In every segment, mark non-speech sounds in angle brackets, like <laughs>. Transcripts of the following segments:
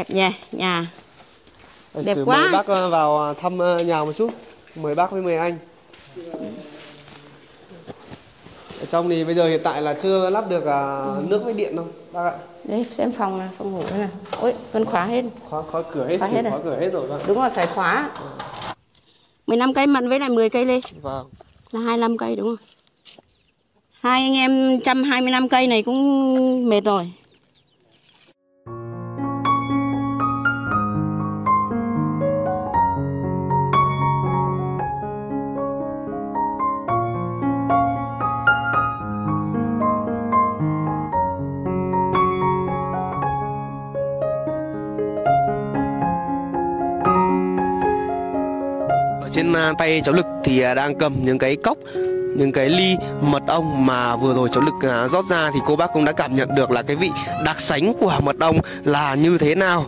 Đẹp nhỉ, nhà. Đẹp sử quá. mời bác ờ, vào thăm ờ, nhà một chút. Mời bác với mời anh. Ở trong thì bây giờ hiện tại là chưa lắp được à, nước với điện đâu bác ạ. Đây xem phòng này, phòng ngủ này. Ôi, vẫn khóa hết. Khóa, khóa cửa hết, Khóa hết rồi. khóa cửa hết rồi bác. Đúng rồi, phải khóa. 15 cây mận với lại 10 cây lê Vâng. là 25 cây đúng không? Hai anh em 125 cây này cũng mệt rồi. À, tay cháu Lực thì à, đang cầm những cái cốc những cái ly mật ong mà vừa rồi cháu Lực à, rót ra thì cô bác cũng đã cảm nhận được là cái vị đặc sánh của mật ong là như thế nào.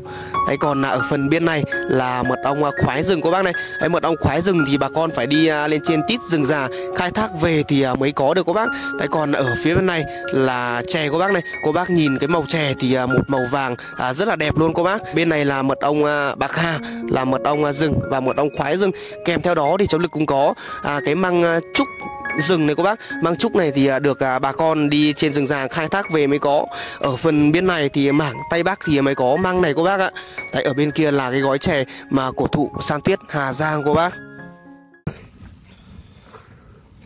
Đấy còn à, ở phần bên này là mật ong à, khoái rừng cô bác này. Đấy mật ong khoái rừng thì bà con phải đi à, lên trên tít rừng già, khai thác về thì mới có được cô bác. Đấy, còn ở phía bên này là chè cô bác này. Cô bác nhìn cái màu chè thì một màu vàng rất là đẹp luôn cô bác. Bên này là mật ong bạc hà, là mật ong rừng và mật ong khoái rừng. Kèm theo đó thì cháu Lực cũng có cái măng trúc rừng này cô bác. Măng trúc này thì à, được à, bà con đi trên rừng già khai thác về mới có. Ở phần bên này thì mảng tây bắc thì mới có măng này cô bác ạ. Tại ở bên kia là cái gói chè mà cổ thụ san tuyết hà giang cô bác.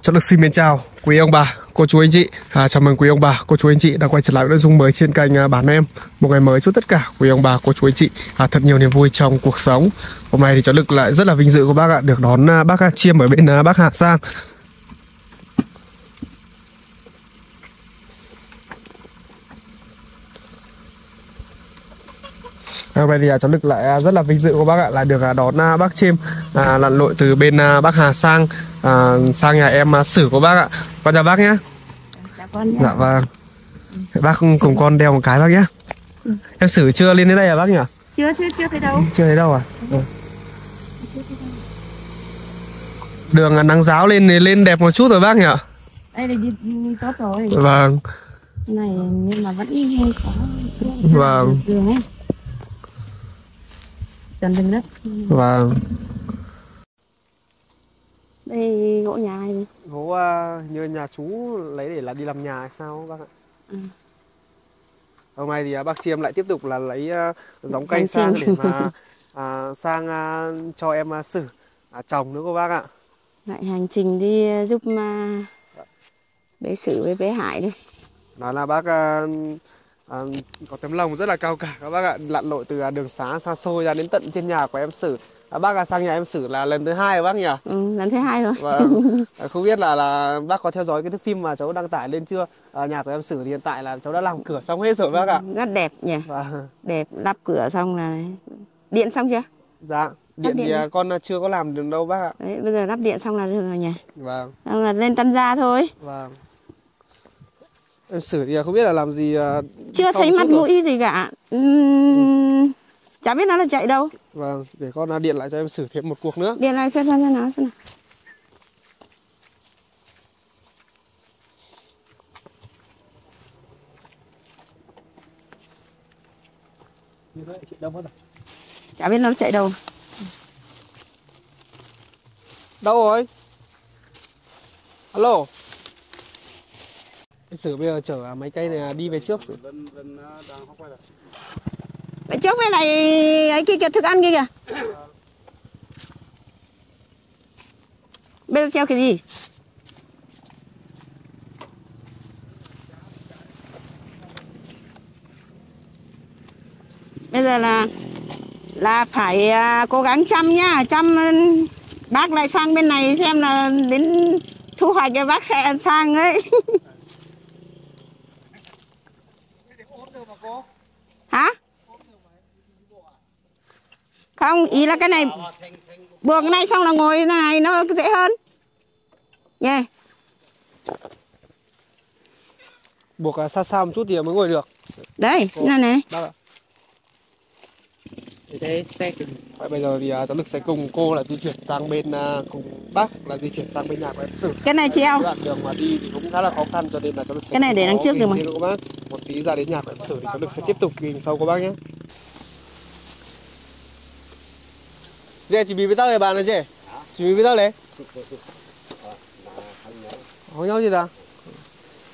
Cháu được xin mến chào quý ông bà, cô chú anh chị. À, Chào mừng quý ông bà, cô chú anh chị đã quay trở lại với nội dung mới trên kênh à, Bản Em. Một ngày mới chúc tất cả quý ông bà, cô chú anh chị à, thật nhiều niềm vui trong cuộc sống. Hôm nay thì cháu Lực lại rất là vinh dự của bác ạ Được đón à, bác à, Chiêm ở bên à, bác Hà Sang Hôm nay thì cháu Lực lại à, rất là vinh dự của bác ạ Là được à, đón à, bác Chiêm à, lặn lội từ bên bác Hà sang à, sang nhà em Sử của bác ạ Con chào bác nhé Dạ con Dạ vâng Bác cùng con đeo một cái bác nhé Em Sử chưa lên đến đây à bác nhỉ? Chưa, chưa, chưa thấy đâu. Chưa thấy đâu à? Ừ. Đường nắng giáo lên thì lên đẹp một chút rồi bác nhỉ? Đây là đi, đi tốt rồi. Vâng này nhưng mà vẫn có Vâng. đường ấy trần rừng đất Vâng đây gỗ nhà ai gỗ à, như nhà chú lấy để là đi làm nhà hay sao bác ạ? Ừ. hôm nay thì à, bác chiêm lại tiếp tục là lấy à, giống cây sang để mà <laughs> à, sang à, cho em à, xử à, trồng nữa cô bác ạ. Lại hành trình đi giúp mà bé sử với bé hải đây đó là bác à, à, có tấm lòng rất là cao cả. Các bác ạ lặn lội từ à, đường xá xa xôi ra đến tận trên nhà của em sử. À, bác à, sang nhà em sử là lần thứ hai rồi bác nhỉ? Ừ, lần thứ hai rồi. Vâng. <laughs> À, không biết là là bác có theo dõi cái thước phim mà cháu đăng tải lên chưa? À, nhà của em sử thì hiện tại là cháu đã làm cửa xong hết rồi bác ạ. Rất đẹp nhỉ? Vâng. Đẹp lắp cửa xong là điện xong chưa? Dạ điện thì điện à, con à, chưa có làm được đâu bác ạ. Đấy bây giờ lắp điện xong là được rồi nhỉ? Vâng. Xong là lên tân gia thôi. Vâng em sử thì à, không biết là làm gì à, chưa thấy mặt chút rồi. mũi gì cả. Ừm, chả biết nó là chạy đâu. Vâng để con à, điện lại cho em sử thêm một cuộc nữa. Điện lại xem xem nó xem nào. Chả biết nó chạy đâu. Đâu rồi? Alo em sử bây giờ chở mấy cây này đi về trước. Sử Về trước bên này ấy kia kìa, thức ăn kia kìa. Bây giờ treo cái gì? Bây giờ là là phải à, cố gắng chăm nhá, chăm bác lại sang bên này xem là đến thu hoạch cái bác sẽ sang ấy. <laughs> hả? Không ý là cái này buộc cái này xong là ngồi này nó dễ hơn. Nhé buộc à, xa xa một chút thì mới ngồi được. Đây này này bác ạ Vậy bây giờ thì à, cháu Lực sẽ cùng cô là di chuyển sang bên à, cùng bác là di chuyển sang bên nhà của em Sử. cái này treo Cái đoạn đường mà đi thì cũng khá là khó khăn cho nên là cháu Lực sẽ Cái này để không đằng trước được mà. cô bác. Một tí ra đến nhà của em Sử thì cháu Lực sẽ tiếp tục ghi sau cô bác nhé. Dê chỉ bị với tao này bạn này dê Chỉ bị với tao này Có nhau gì ta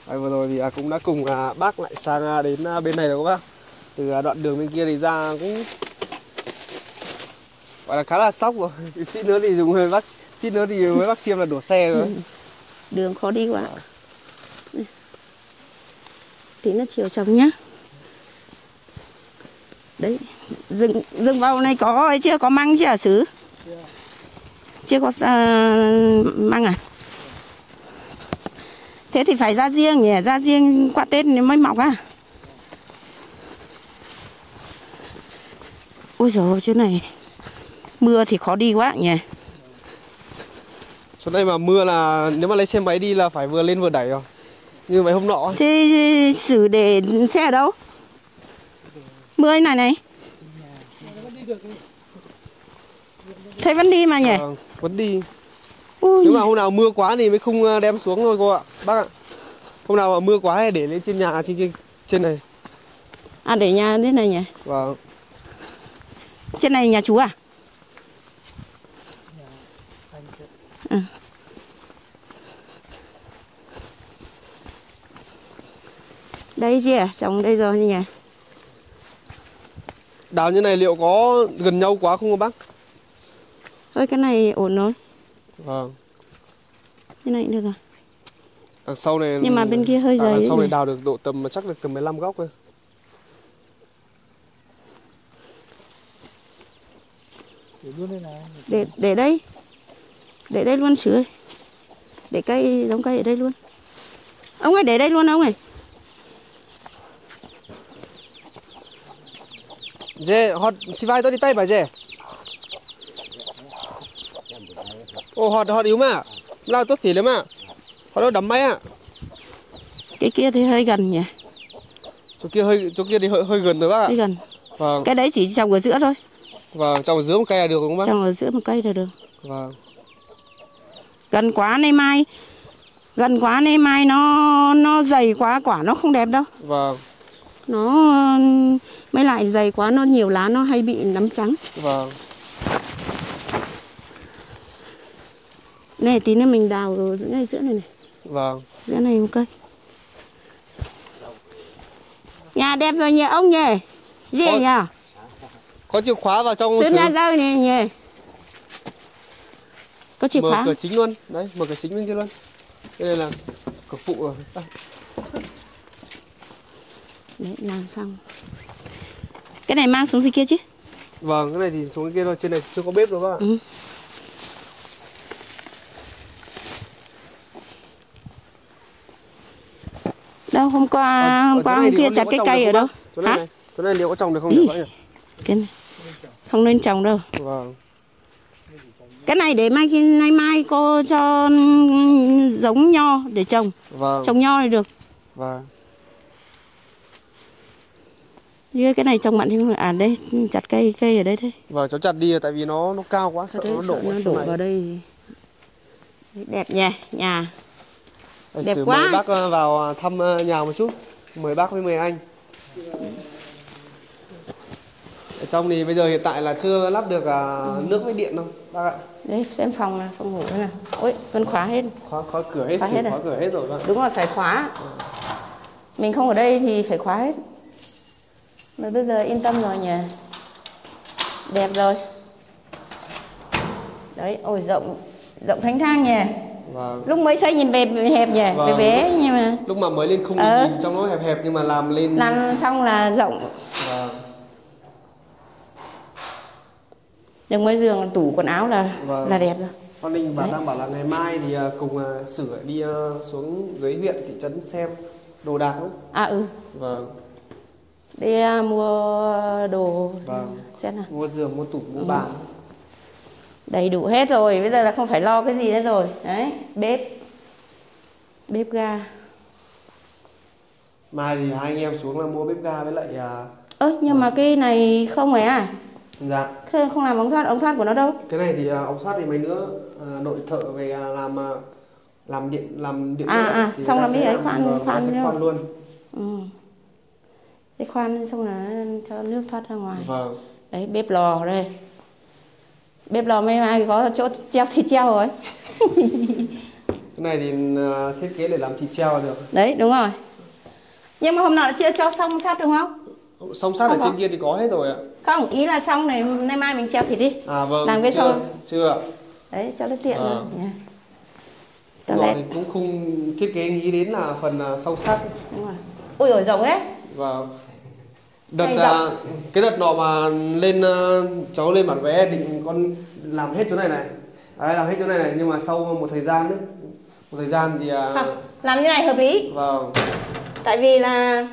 Đấy, vừa rồi thì à, cũng đã cùng à, bác lại sang à, đến à, bên này rồi các bác Từ à, đoạn đường bên kia thì ra cũng Gọi là khá là sốc rồi. <laughs> Xít nữa thì dùng hơi bác Xít nữa thì với bác chiêm là đổ xe rồi. Đường khó đi quá tí nó chiều chồng nhá. Đấy rừng rừng vào này có chưa có măng chưa hả sứ? Chưa. Có uh, măng à? Thế thì phải ra riêng nhỉ? Ra riêng qua tết mới mọc à ôi dồi chỗ này mưa thì khó đi quá nhỉ Chỗ này mà mưa là nếu mà lấy xe máy đi là phải vừa lên vừa đẩy rồi Như vậy hôm nọ ấy. Thế xử để xe ở đâu? Mưa này này. Thế vẫn đi mà nhỉ? Vâng, vẫn đi Ui, Nếu mà hôm nào mưa quá thì mới không ờ, đem xuống thôi cô ạ Bác ạ Hôm nào mà mưa quá thì để lên trên nhà trên trên, trên này À để nhà thế này nhỉ? Vâng Trên này nhà chú à? Ừ. Đây gì à? Trồng đây rồi nhỉ? Đào như này liệu có gần nhau quá không cô bác? Thôi cái này ổn rồi. Vâng Cái này được rồi. Đằng sau này Nhưng mà bên kia hơi à, dày Đằng sau này đào được độ tầm chắc được tầm 15 góc thôi Để để đây. Để đây luôn ơi. Để cây giống cây ở đây luôn. Ông ơi để đây luôn ông ơi. Họ xì vai tôi đi tay bà dê Ồ, họ, họ yếu mà Lao tốt thì lắm mà Họ đâu đấm máy à Cái kia thì hơi gần nhỉ? Chỗ kia hơi, chỗ kia thì hơi, hơi gần rồi bác ạ Hơi gần. Vâng, Cái đấy chỉ trồng ở giữa thôi. vâng, trong dưới một cây là được không bác? Trồng ở giữa một cây là được. Vâng Gần quá nay mai. Gần quá nay mai nó nó dày quá quả nó không đẹp đâu. Vâng, Nó mới lại dày quá nó nhiều lá nó hay bị nấm trắng. vâng Này tí nữa mình đào ở giữa này giữa này này. Vâng Giữa này một cây. Nhà đẹp rồi nhỉ ông nhỉ? Gì Ôi, nhỉ? Có chìa khóa vào trong xứ nhà rơi này nhỉ? Có chìa Mở khóa. cửa chính luôn Đấy, mở cửa chính bên kia luôn Đây này là cửa phụ rồi à, Đấy, làm xong. Cái này mang xuống dưới kia chứ? Vâng, cái này thì xuống cái kia thôi Trên này chưa có bếp đâu bác ạ Ừ. Đâu hôm qua Ở- hôm qua này hôm kia chặt cái cây ở đâu? Chỗ này, Hả? này, chỗ này liệu có trồng được không Ý. nhỉ? Cái này. Không nên trồng đâu. Vâng Cái này để mai khi nay mai cô cho giống nho để trồng. Vâng Trồng nho thì được. Vâng Như cái này trồng mặn được. À đây chặt cây cây ở đây đây. Vâng, cháu chặt đi tại vì nó nó cao quá, sợ Ở đây, nó sợ đổ nó đổ vào đây. Đấy, Đẹp nhỉ, nhà. Để đẹp quá. mời bác ờ, vào ờ, thăm ờ, nhà một chút Mời bác với mời anh Ở trong thì bây giờ hiện tại là chưa lắp được ờ, Ừ. nước với điện đâu Bác ạ Đấy xem phòng là phòng ngủ này. Ôi, vẫn khóa hết. Khóa, khóa cửa hết, Khóa hết rồi. khóa cửa hết rồi bác Đúng rồi, phải khóa. Mình không ở đây thì phải khóa hết. Mà bây giờ yên tâm rồi nhỉ. Đẹp rồi. Đấy, ôi rộng, rộng thánh thang nhỉ. Vâng Lúc mới xây nhìn về hẹp nhỉ, về Vâng. bé nhưng mà Lúc mà mới lên không Ờ. nhìn trong nó hẹp hẹp nhưng mà làm lên làm xong là rộng. Vâng Nhưng mấy giường tủ quần áo là Vâng. là đẹp rồi. Con Linh bảo Đấy. đang bảo là ngày mai thì ờ, cùng ờ, sửa đi ờ, xuống dưới huyện thị trấn xem đồ đạc nữa À ừ, Vâng đi à, mua đồ Vâng. xem nào. Mua giường, mua tủ, Ừ. mua bàn đầy đủ hết rồi bây giờ là không phải lo cái gì nữa rồi đấy bếp bếp ga Mai thì hai anh em xuống là mua bếp ga với lại à, ơ nhưng mà cái này không phải à Dạ Thế không làm ống thoát ống thoát của nó đâu Cái này thì à, ống thoát thì mấy nữa à, nội thợ về à, làm à, làm điện làm điện À, à, thì xong làm đi ấy, khoan- vâng, khoan nữa. khoan luôn ừ. Cái khoan xong là cho nước thoát ra ngoài. Vâng. Đấy bếp lò đây. Bếp lò mấy mai có chỗ treo thịt treo rồi? <laughs> Cái này thì à, thiết kế để làm thịt treo được. Đấy đúng rồi. Nhưng mà hôm nọ chưa cho xong sát đúng không? Song sát ở trên kia thì có hết rồi ạ. Không ý là xong này nay mai mình treo thịt đi. À vâng Làm cái chưa, xong. chưa. Đấy cho nó tiện Ờ. rồi nha. Tao nọ lẹ. cũng không thiết kế nghĩ đến là phần à, song sắt đúng rồi. Ui rồi rộng đấy. Và đợt à, cái đợt nọ mà lên à, cháu lên bản vẽ định con làm hết chỗ này này. Đấy, làm hết chỗ này này nhưng mà sau một thời gian đấy một thời gian thì à, không làm như này hợp lý. Vâng. Tại vì là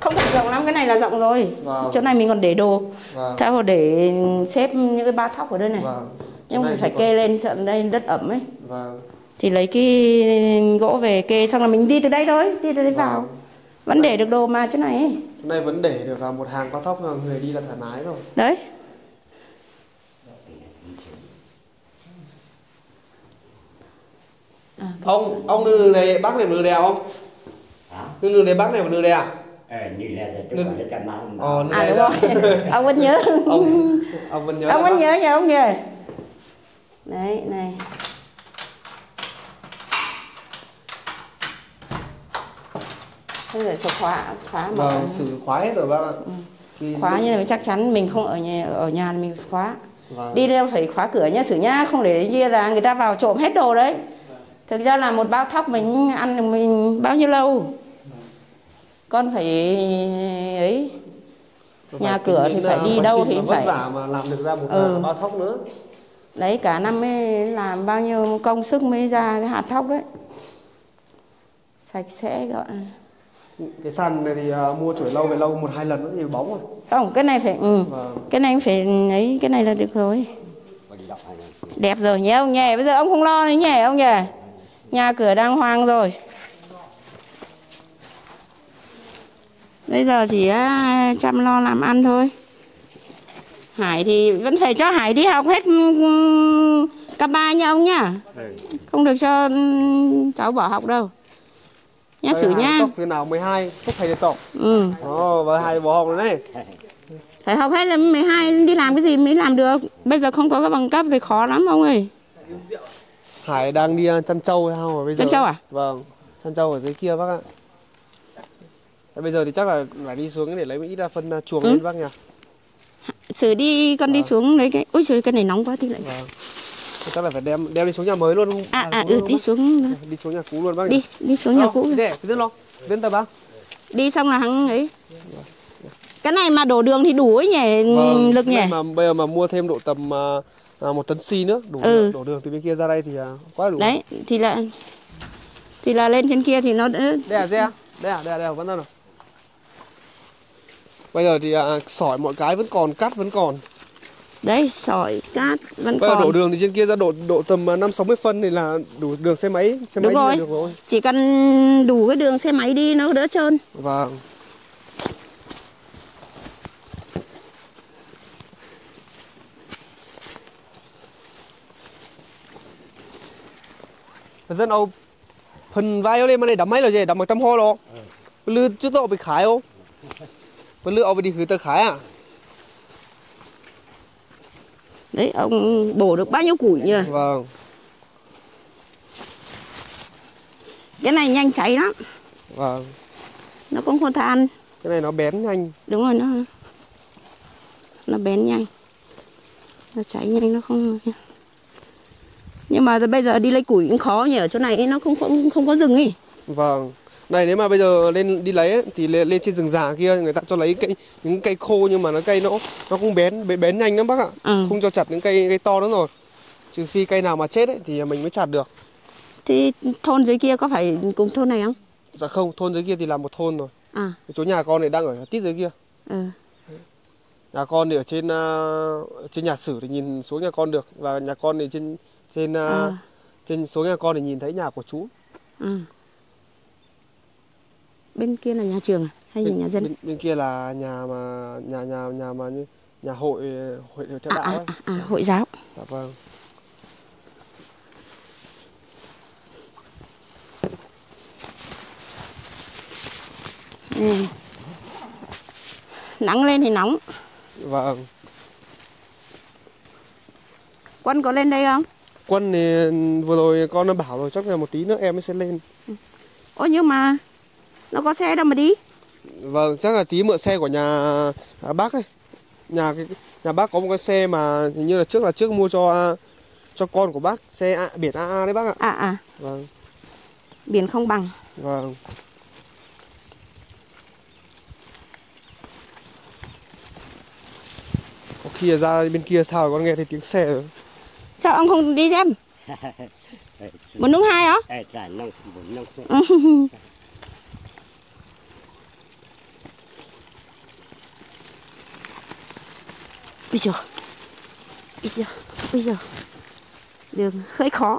không phải rộng lắm cái này là rộng rồi. Vâng. chỗ này mình còn để đồ. Vâng. Theo hồ để xếp những cái bao thóc ở đây này. Vâng. Nhưng mà phải thì kê lên sợ đây đất ẩm ấy. Còn- vâng. Thì lấy cái gỗ về kê xong là mình đi từ đây thôi đi từ đây vào. Vâng. vẫn để được đồ mà chỗ này ấy. Chỗ này vẫn để được à, một hàng bao thóc là người đi là thoải mái rồi. Đấy. Ông ông nương này bác này mà nương đèo không? Hả? nương nương này bác này mà nương đèo à? Ờ, như là tôi Đừng- gọi là chăm ăn ờ à đúng rồi. <laughs> Ông vẫn nhớ. Ông ông vẫn nhớ ông là vẫn bác- nhớ nhờ ông nhờ đấy này không phải phải khóa khóa mở vâng xử khóa hết rồi bác ạ. Ừ. khóa như này chắc chắn mình không ở nhà ở nhà mình khóa. Vâng. đi đâu phải khóa cửa nhá xử nhá không để kia là người ta vào trộm hết đồ đấy. Thực ra là một bao thóc mình ăn mình bao nhiêu lâu? Con phải ấy Phải nhà cửa thì phải à, đi đâu thì mà phải- vất mà làm được ra một Ừ. bao thóc nữa? Đấy cả năm mới làm bao nhiêu công sức mới ra cái hạt thóc đấy. Sạch sẽ gọn cái sàn này thì à, mua chổi lâu về lâu một hai lần nữa thì bóng rồi. Không cái này phải ừ vâng. cái này phải ấy cái này là được rồi. Đẹp rồi nhé ông nhé bây giờ ông không lo nữa nhé ông nhỉ. Nhà cửa đang hoang rồi. Bây giờ chỉ à, chăm lo làm ăn thôi. Hải thì vẫn phải cho Hải đi học hết ừm, cấp ba nha ông nhá không được cho cháu bỏ học đâu nhá Đây, nhá tóc phía nào? 12 phúc thầy tộc ừ. Ồ và hai bỏ học rồi đấy phải học hết là 12 đi làm cái gì mới làm được? Bây giờ không có cái bằng cấp thì khó lắm ông ơi. Hải đang đi à, chăn trâu hay rồi bây giờ. Chăn trâu à? vâng chăn trâu ở dưới kia bác ạ. Bây giờ thì chắc là phải đi xuống để lấy một ít ra phân à, chuồng Ừ. lên bác nhỉ? Xử đi con đi xuống lấy cái ôi trời cái này nóng quá thì lại vâng Chắc là phải đem đem đi xuống nhà mới luôn không? À à xuống ừ luôn đi bác? xuống đi xuống nhà cũ luôn bác nhỉ? Đi đi xuống nhà cũ để đến lo đến tập bác đi xong là hắn ấy. Cái này mà đổ đường thì đủ ấy nhỉ Vâng, lực nhỉ? mà bây giờ mà mua thêm độ tầm à, à, một tấn xi nữa đủ Ừ. đổ đường từ bên kia ra đây thì à, quá đủ. Đấy thì là thì là lên trên kia thì nó đỡ đây à đây à đây à đây à đây à vẫn đang nào bây giờ thì à, sỏi mọi cái vẫn còn cát vẫn còn đấy sỏi cát vẫn giờ đổ còn đường thì trên kia ra độ độ tầm à, năm sáu mươi phân thì là đủ đường xe máy xe Đúng máy rồi. đi là được rồi. Chỉ cần đủ cái đường xe máy đi nó đỡ trơn. Vâng. Dân Âu phần vai lên mà này đắm mấy rồi gì đắm bằng tâm ho rồi lư chút độ bị khái không? Lư Âu bị đi khử tờ khái à đấy ông bổ được bao nhiêu củi nhỉ? Vâng. Cái này nhanh cháy lắm. Vâng. Nó cũng không than. Cái này nó bén nhanh. Đúng rồi nó nó bén nhanh. Nó cháy nhanh nó không nhưng mà bây giờ đi lấy củi cũng khó nhỉ ở chỗ này nó không không không có rừng ấy. Vâng này nếu mà bây giờ lên đi lấy ấy, thì lên, lên trên rừng già kia người ta cho lấy cây những cây khô nhưng mà nó cây nó nó cũng bén bén, bén nhanh lắm bác ạ Ừ. không cho chặt những cây cây to nữa rồi trừ phi cây nào mà chết ấy thì mình mới chặt được thì thôn dưới kia có phải cùng thôn này không dạ không thôn dưới kia thì là một thôn rồi à chỗ nhà con này đang ở tít dưới kia ừ. nhà con thì ở trên uh, trên nhà sử thì nhìn xuống nhà con được và nhà con thì trên trên uh, À. trên xuống nhà con thì nhìn thấy nhà của chú ừ. Bên kia là nhà trường hay là bên, nhà dân bên, bên kia là nhà mà nhà nhà nhà mà như nhà hội hội theo à, đạo à, ấy à, à, hội giáo dạ vâng ừ. nắng lên thì nóng vâng Quân có lên đây không? Quân thì vừa rồi con nó bảo rồi chắc là một tí nữa em mới sẽ lên. Ô nhưng mà nó có xe đâu mà đi. Vâng, chắc là tí mượn xe của nhà à, bác ấy. Nhà cái nhà bác có một cái xe mà hình như là trước là trước mua cho cho con của bác, xe A, biển AA đấy bác ạ. À à, Vâng, biển không bằng. vâng. Có khi ra bên kia sao con nghe thấy tiếng xe rồi. Sao ông không đi xem? <laughs> Một nung hai hả <laughs> giải nông, bốn nông. Bây giờ. Bây giờ Bây giờ. Đường hơi khó.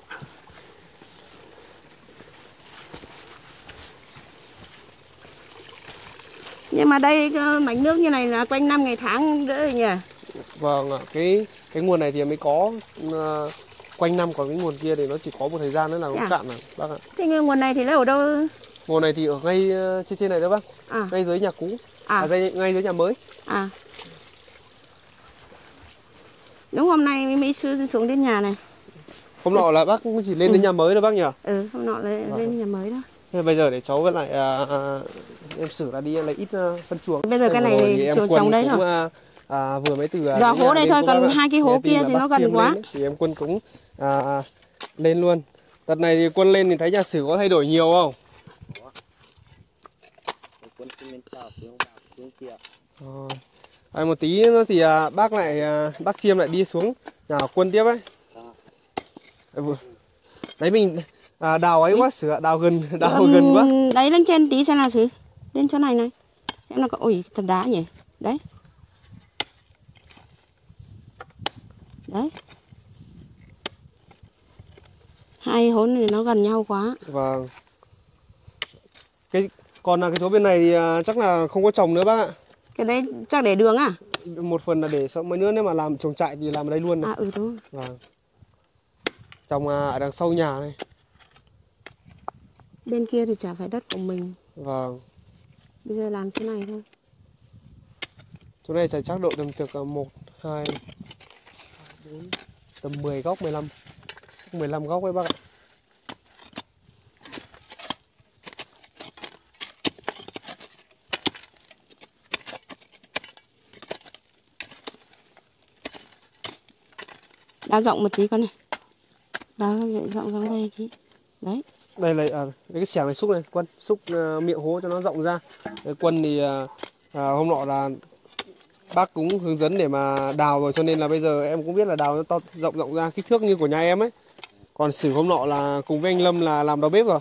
Nhưng mà đây ờ, mảnh nước như này là quanh năm ngày tháng đỡ rồi nhỉ? Vâng ạ, cái cái nguồn này thì mới có ờ, quanh năm còn cái nguồn kia thì nó chỉ có một thời gian nữa là nó à? cạn à bác ạ. Thế nguồn này thì lấy ở đâu? Nguồn này thì ở ngay ờ, trên trên này đó bác, À. Ngay dưới nhà cũ, À. à, ngay, ngay dưới nhà mới. à Đúng hôm nay mới- mới xuống xuống đến nhà này Hôm nọ là bác cũng chỉ lên đến nhà mới thôi bác nhỉ. Ừ hôm nọ lên, lên nhà mới đó Thế bây giờ để cháu với lại à, à, em xử là đi lấy ít à, phân chuồng. Bây giờ cái này thì em chuồng trồng đấy cũng, rồi. à, à, vừa mới từ à, Giờ cái hố đây thôi, còn hai cái hố kia thì nó gần quá. lên Thì em quân cũng à, lên luôn. Đợt này thì quân lên thì thấy nhà sử có thay đổi nhiều không? Quân lên tiếng kia. Đây, một tí nữa thì à, bác lại à, bác chiêm lại đi xuống nhà quân tiếp ấy. Đấy, mình à, đào ấy quá sửa đào gần đào gần quá. Đấy lên trên tí xem là gì Lên chỗ này này Xem là có Ôi thật đá nhỉ Đấy Đấy Hai hố này nó gần nhau quá Vâng. Cái còn là cái chỗ bên này thì à, chắc là không có trồng nữa bác ạ. Cái đấy chắc để đường à Một phần là để sau mấy nữa nếu mà làm trồng trại thì làm ở đây luôn này. À ừ đúng. Vâng. Trồng à, ở đằng sau nhà này. Bên kia thì chả phải đất của mình Vâng. Bây giờ làm chỗ này thôi Chỗ này chắc chắc độ tầm từ 1 2 4 tầm 10 góc 15. 15 góc ấy bác ạ. Đá rộng một tí con này. Đá rộng rộng đây tí. Đấy. Đây là à, cái xẻng này xúc này quân xúc à, miệng hố cho nó rộng ra. Đấy, quân thì à, à, hôm nọ là bác cũng hướng dẫn để mà đào rồi cho nên là bây giờ em cũng biết là đào nó to rộng rộng ra kích thước như của nhà em ấy. Còn sử hôm nọ là cùng với anh Lâm là làm đầu bếp rồi.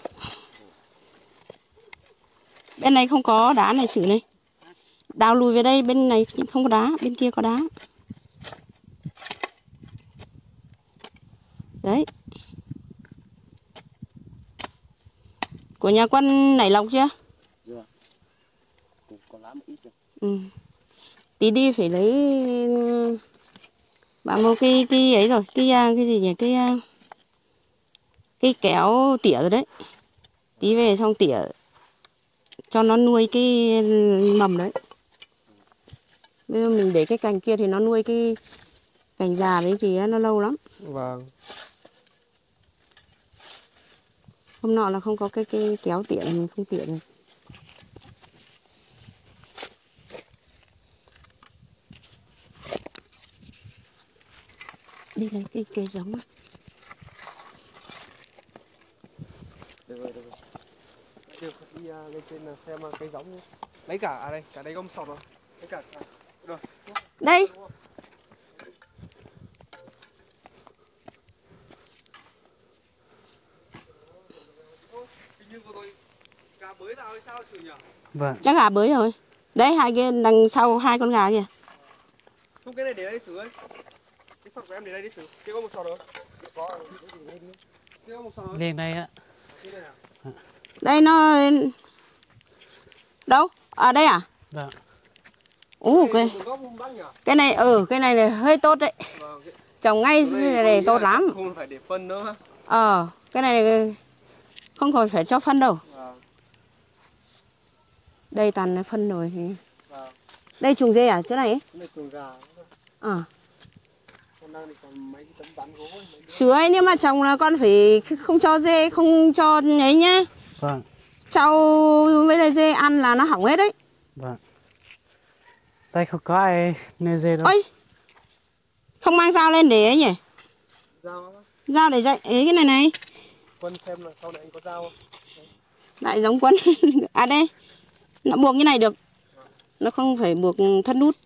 Bên này không có đá này xử này. Đào lùi về đây bên này không có đá Bên kia có đá Đấy Của nhà quân nảy lọc chưa? Ít rồi. Ừ. Tí đi phải lấy Bạn mua cái, cái ấy rồi Cái à, cái gì nhỉ? Cái à, Cái kéo tỉa rồi đấy Tí về xong tỉa Cho nó nuôi cái mầm đấy Bây giờ mình để cái cành kia thì nó nuôi cái cành già đấy thì nó lâu lắm vâng Hôm nọ là không có cái, cái kéo tỉa mình không tỉa được Đi lấy cái cây giống á. được rồi được rồi. Được đi à, lên trên là xem à, cây giống nhé. lấy cả à đây cả đây gom sọt rồi. Lấy cả à, rồi Đây hình như vừa rồi gà bới nào hay sao sử nhỉ Vâng. chắc gà bới rồi Đấy hai cái đằng sau hai con gà kìa không cái này để đây sử ấy cái sọt của em để đây đi sử kia có một sọt rồi có rồi, cái gì đây đi. kia có một sọt rồi Lên đây ạ. Đây nó Đâu? À đây à? Vâng. Ồ Cái cái này này ừ cái này là hơi tốt đấy. vâng Trồng ngay này này tốt lắm. không phải để phân nữa Ờ cái này không còn phải cho phân đâu. vâng Đây toàn là phân rồi. vâng Đây chuồng dê à? Chỗ này ấy? gà Ờ. gỗ ấy, mấy Sứa ấy nếu mà trồng là con phải không cho dê, không cho ấy nhá. vâng Trâu với lại dê ăn là nó hỏng hết đấy. vâng đây không có ai nêu dê đâu Ôi! Không mang dao lên để ấy nhỉ? dao. Dao để dạy ấy cái này này. quân xem là sau này anh có dao không Lại giống quân. <laughs> à đây. Nó buộc như này được. Nó không phải buộc thắt nút.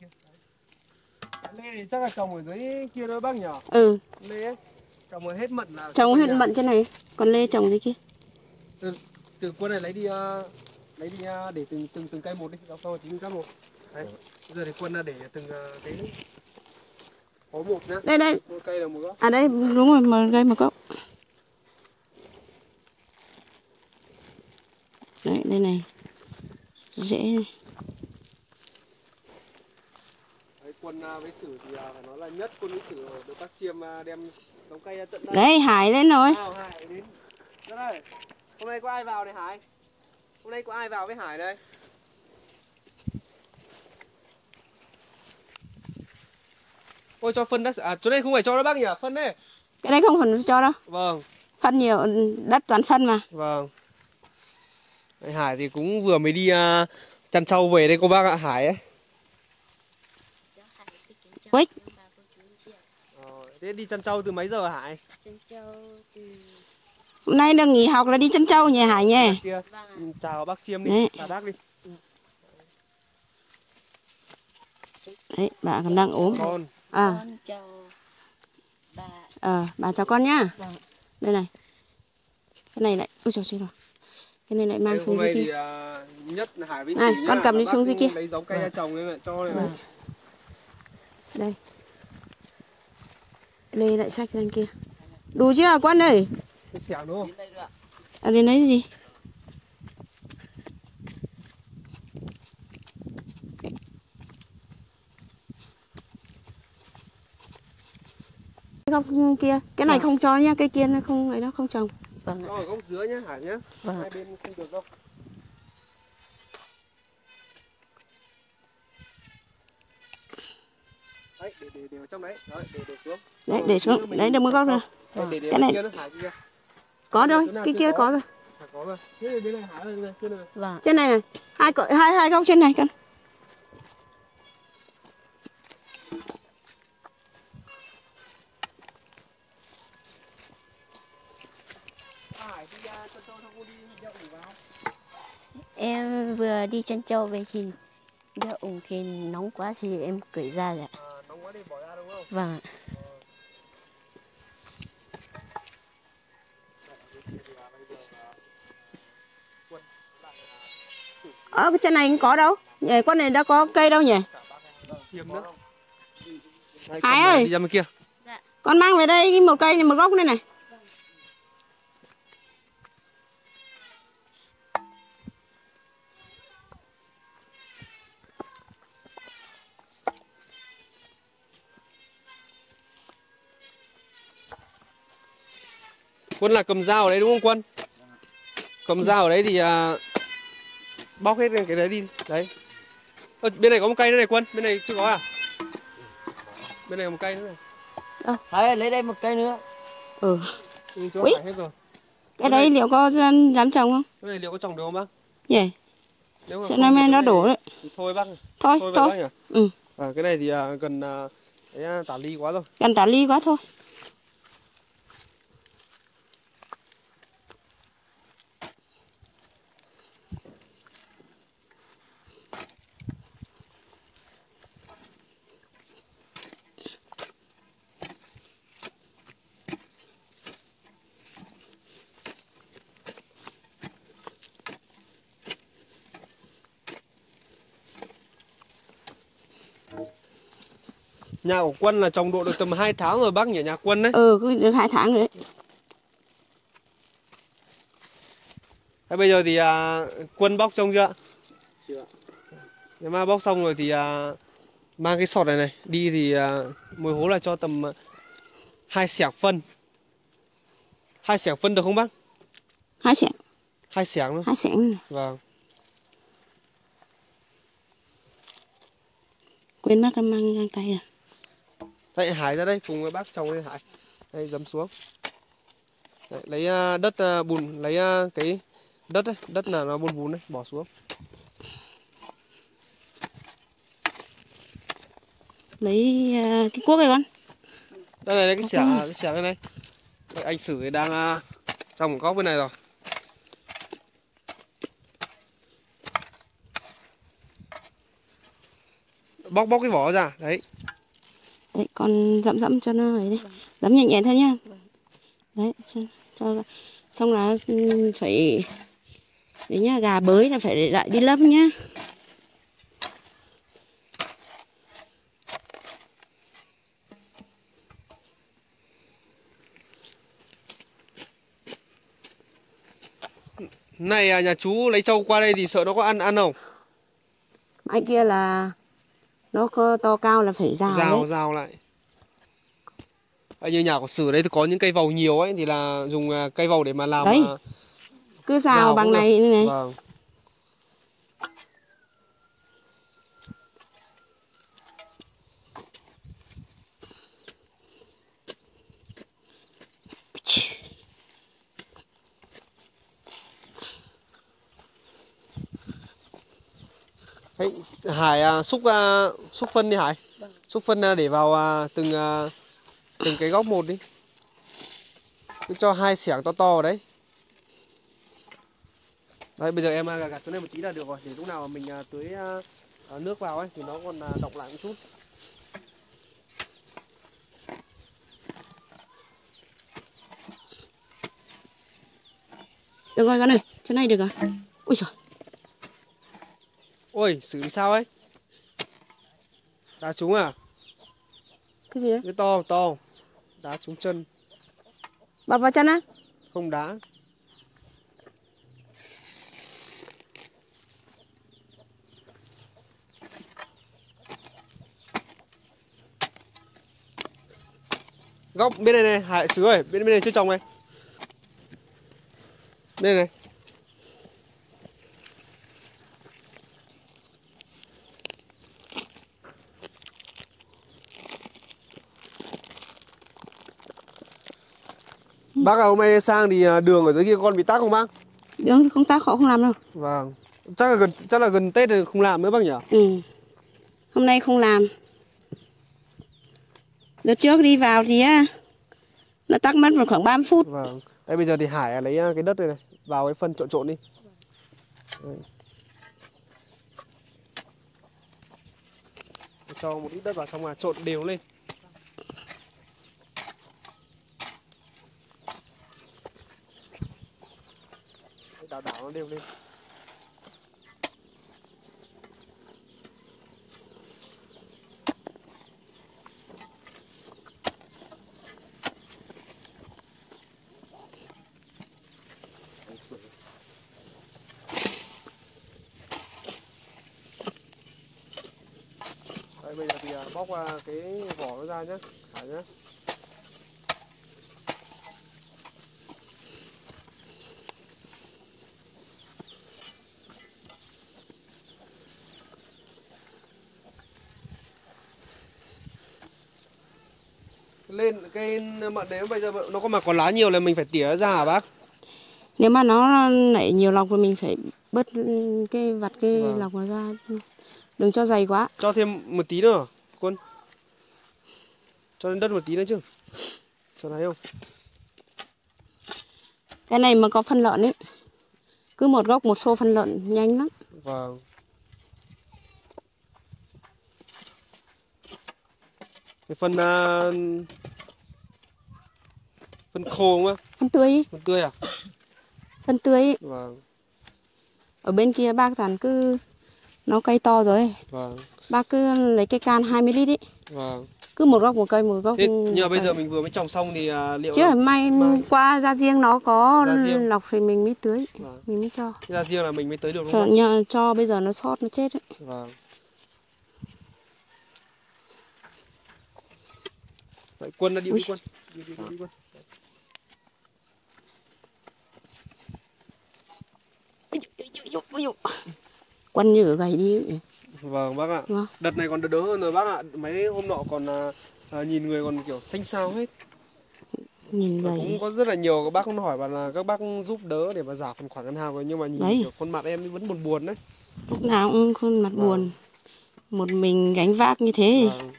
kia Đấy. lê thì chắc là trồng ở dưới kia đó bác nhỉ Ừ, lê ấy trồng hết mận là trồng hết mận trên này. Còn lê trồng dưới kia. từ từ quân này lấy đi ờ, lấy đi ờ, để từng từng từng cây một đi xong rồi chính cắt một đấy bây giờ thì quân là để từng ờ, cái có một nhá Đây đây. một cây là một gốc À đây đúng rồi, mà gây một gốc. Đấy, đây này. Dễ này. đấy, quân ờ, với sử thì ờ, phải nói là nhất quân với sử được bác chiêm ờ, đem giống cây tận đây Đấy, Hải lên rồi. nào hải đến ra đây hôm nay có ai vào này hải hôm nay có ai vào với hải đây ôi cho phân đất à chỗ đây không phải cho đâu bác nhỉ phân đây Cái đấy không cần cho đâu. vâng Phân nhiều, đất toàn phân mà. Vâng. Đấy, Hải thì cũng vừa mới đi uh, chăn trâu về đây cô bác ạ, Hải ấy. Ờ, thế đi chăn trâu từ mấy giờ hả Hải? hôm nay được nghỉ học là đi chân trâu nhỉ Hải nhỉ? Kia. Ừ, Chào bác Chiêm đi, Đấy. chào bác đi. Đấy, bà còn đang ốm. Con. À, con chào bà ờ, bà chào con nhá. Vâng. Đây này. Cái này lại, ôi trời trời rồi. Cái này lại mang Đây, xuống dưới thì kia. uh, nhất Hải với Này, con cầm đi xuống dưới kia. Lấy giống cây ra trồng lại cho này. Vâng. Đây. Lê lại sách lên kia. Đủ chưa con ơi? Cái xẻng đúng không? À đến đấy gì? Góc kia, cái này không cho nhá, cái kia nó không ấy đó không trồng. Vâng ạ ở gốc dưới nhá Hải nhá. Vâng. Hai bên không được đâu. Đấy, để để để vào trong đấy. Đấy, để để xuống. Đấy, Rồi, để xuống, mình đấy đừng có góc. Đấy, để để Cái này- kia. Có rồi, cái kia có? rồi. Có rồi. Bên này này, trên này. vâng Trên này này, hai hai hai góc trên này con. Hải đi ra chân trâu xong cô đi đeo ủng vào. Em vừa đi chân trâu về thì đeo ủng thì nóng quá thì em cởi ra rồi ạ À, nóng quá đi bỏ ra đúng không? vâng ạ Ở cái trên này không có đâu. Nhỉ, con này đã có cây đâu nhỉ? Hiểm nữa. Đấy, Hải ơi. Đi ra bên kia. Con mang về đây một cây này, một gốc này này. Quân là cầm dao ở đấy đúng không Quân? Cầm dao ở đấy thì à, bóc hết cái đấy đi. Đấy. Ơ, bên này có một cây nữa này Quân, bên này chưa có à? Bên này có một cây nữa này. Đấy, lấy đây một cây nữa Ừ. Ừ, chỗ hết rồi. Cái đấy liệu có dám, dám trồng không? Cái này liệu có trồng được không bác? Nhỉ? Nếu mà Sợ không nay cái nó này đổ đấy. thì Thôi bác. Thôi, Thôi thôi. bác nhỉ? Ừ. À, cái này thì à, gần à, cái à, tả ly quá rồi. Gần tả ly quá thôi. Nhà của Quân là trồng độ được tầm 2 tháng rồi bác nhỉ nhà Quân đấy. Ừ, cứ được hai tháng rồi đấy. Thế bây giờ thì à, Quân bóc trông chưa? Chưa. Nếu mà bóc xong rồi thì à, mang cái sọt này này đi thì à, mỗi hố là cho tầm à, hai xẻng phân. Hai xẻng phân được không bác? Hai xẻng, Hai xẻng luôn. hai xẻng. Vâng. quên mất cái mang găng tay à Đấy, Hải ra đây cùng với bác chồng đây Hải. Đây dấm xuống. Đấy, lấy à, đất à, bùn, lấy à, cái đất đấy, đất là nó bùn bùn đấy, bỏ xuống. lấy cái cuốc này con Đây này, đây cái xẻng, cái xẻng này này. Đấy, anh Sử đang trong góc bên này rồi. Bóc bóc cái vỏ ra, đấy. Đấy con dẫm dẫm cho nó ấy đi. Dẫm nhẹ nhẹ thôi nhá. Đấy cho, cho xong là phải đấy nhá gà bới là phải để lại đi lấp nhá. Này à, nhà chú lấy trâu qua đây thì sợ nó có ăn ăn không? anh kia là nó có to cao là phải rào, rào đấy. rào lại. À, như nhà của sử đấy thì có những cây vầu nhiều ấy thì là dùng à, cây vầu để mà làm Đấy, à, cứ rào rào bằng này như này. Vâng Đấy, Hải à, xúc à, xúc phân đi Hải. Xúc phân à, để vào à, từng à, từng cái góc một đi. Cứ cho hai xẻng to to vào đấy. Đấy bây giờ em à, gạt gạt xuống đây một tí là được rồi. Để lúc nào mà mình à, tưới à, à, nước vào ấy thì nó còn à, đọng lại một chút. Được rồi con ơi chỗ này được rồi ui trời ôi xử lý sao ấy? Đá trúng à? Cái gì đấy? Cái to to. Đá trúng chân. Bập vào chân á? Không đá. Góc bên này này hải sứ ơi bên bên này chưa trồng này. Bên này này Bác à, hôm nay sang thì à, đường ở dưới kia con bị tắc không bác? đường không tác họ không làm đâu Vâng. Chắc là gần chắc là gần Tết thì không làm nữa bác nhỉ? ừ hôm nay không làm đợt trước đi vào thì á nó tắc mất vào khoảng 30 phút Vâng. Đây bây giờ thì Hải lấy à, cái đất này này vào cái phân trộn trộn đi. Đây. Cho một ít đất vào xong là trộn đều lên. Đảo đảo nó đều lên. Đây bây giờ thì à, bóc à, cái vỏ nó ra nhé, phải nhé. Lên cái mận đấy bây giờ nó có mà còn lá nhiều là mình phải tỉa ra hả bác? nếu mà nó nảy nhiều lọc thì mình phải bớt cái vặt cái Vâng. lọc nó ra đừng cho dày quá Cho thêm một tí nữa quân. Cho lên đất một tí nữa chứ. Sao thấy không? cái này mà có phân lợn ấy cứ một gốc một xô phân lợn nhanh lắm Vâng. Cái phần à, phân khô không á? phân tươi. Phân tươi à? phân tươi. Vâng, ở bên kia bác toàn cứ nó cây to rồi vâng, bác cứ lấy cái can 20 lít ấy vâng. cứ một gốc một cây một gốc Thế mà bây cây. giờ mình vừa mới trồng xong thì à, liệu chứ là- may Mai. qua ra riêng nó có riêng. lọc thì mình mới tưới Vâng. mình mới cho ra riêng là mình mới tới được đúng không? nhờ, cho bây giờ nó sót nó chết ấy. Vâng. Vậy quân là đi Ui. quân. Đi đi đi, đi quân. Quân như ở gầy đi Vâng bác ạ. Vâng. Đợt này còn đỡ hơn rồi bác ạ. Mấy hôm nọ còn à, à, nhìn người còn kiểu xanh xao hết. nhìn vậy cũng có rất là nhiều các bác cũng hỏi bảo là các bác giúp đỡ để mà giả phần khoản ngân hàng rồi nhưng mà nhìn Đấy. khuôn mặt em vẫn buồn buồn đấy. lúc nào cũng khuôn mặt Vâng. buồn một mình gánh vác như thế Vâng.